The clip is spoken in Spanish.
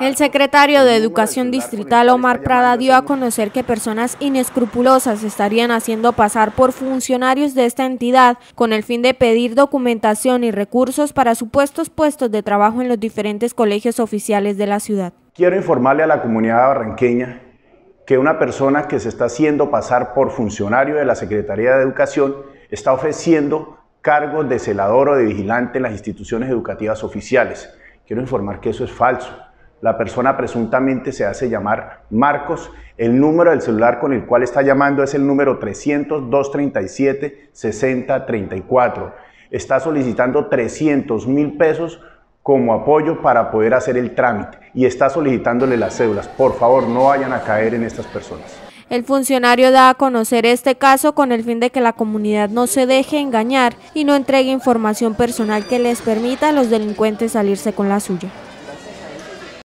El secretario de Educación Distrital Omar Prada dio a conocer que personas inescrupulosas estarían haciendo pasar por funcionarios de esta entidad con el fin de pedir documentación y recursos para supuestos puestos de trabajo en los diferentes colegios oficiales de la ciudad. Quiero informarle a la comunidad barranqueña que una persona que se está haciendo pasar por funcionario de la Secretaría de Educación está ofreciendo cargos de celador o de vigilante en las instituciones educativas oficiales. Quiero informar que eso es falso. La persona presuntamente se hace llamar Marcos. El número del celular con el cual está llamando es el número 300-237-6034. Está solicitando 300 mil pesos como apoyo para poder hacer el trámite y está solicitándole las cédulas. Por favor, no vayan a caer en estas personas. El funcionario da a conocer este caso con el fin de que la comunidad no se deje engañar y no entregue información personal que les permita a los delincuentes salirse con la suya.